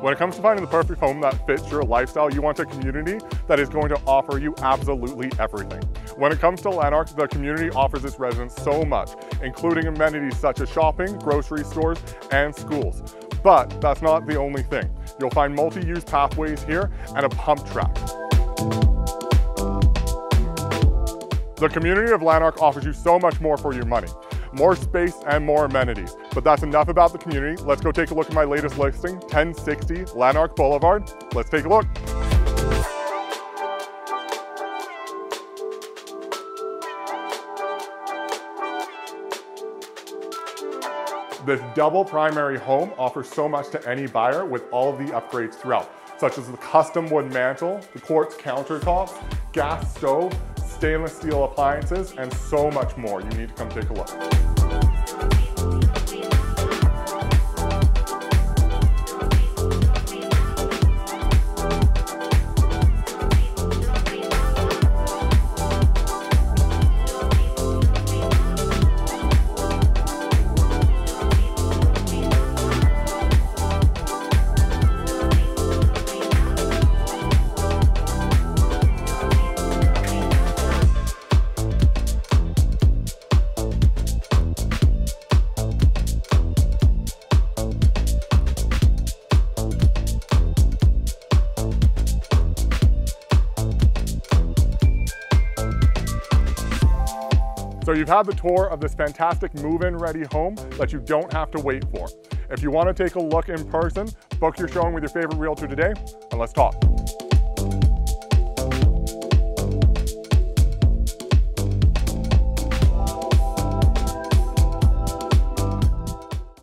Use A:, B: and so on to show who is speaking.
A: When it comes to finding the perfect home that fits your lifestyle, you want a community that is going to offer you absolutely everything. When it comes to Lanark, the community offers its residents so much, including amenities such as shopping, grocery stores, and schools. But that's not the only thing. You'll find multi-use pathways here and a pump track. The community of Lanark offers you so much more for your money more space, and more amenities. But that's enough about the community. Let's go take a look at my latest listing, 1060 Lanark Boulevard. Let's take a look. This double primary home offers so much to any buyer with all of the upgrades throughout, such as the custom wood mantle, the quartz countertops, gas stove, stainless steel appliances, and so much more. You need to come take a look. So you've had the tour of this fantastic move-in ready home that you don't have to wait for. If you want to take a look in person, book your showing with your favorite realtor today and let's talk.